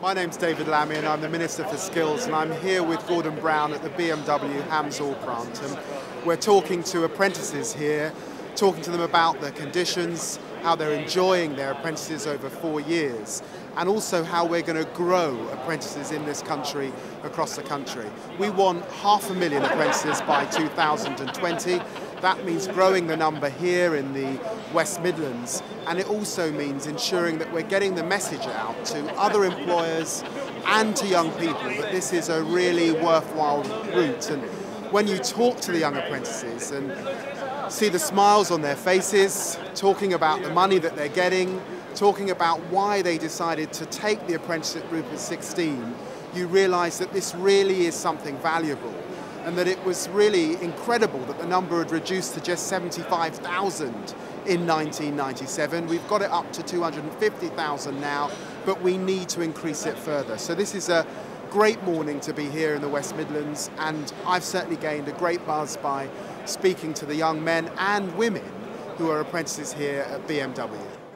My name's David Lammy and I'm the Minister for Skills and I'm here with Gordon Brown at the BMW Hams plant and we're talking to apprentices here, talking to them about their conditions, how they're enjoying their apprentices over four years and also how we're going to grow apprentices in this country across the country. We want half a million apprentices by 2020 that means growing the number here in the West Midlands, and it also means ensuring that we're getting the message out to other employers and to young people that this is a really worthwhile route. And when you talk to the young apprentices and see the smiles on their faces, talking about the money that they're getting, talking about why they decided to take the apprenticeship route at 16, you realise that this really is something valuable and that it was really incredible that the number had reduced to just 75,000 in 1997. We've got it up to 250,000 now, but we need to increase it further. So this is a great morning to be here in the West Midlands, and I've certainly gained a great buzz by speaking to the young men and women who are apprentices here at BMW.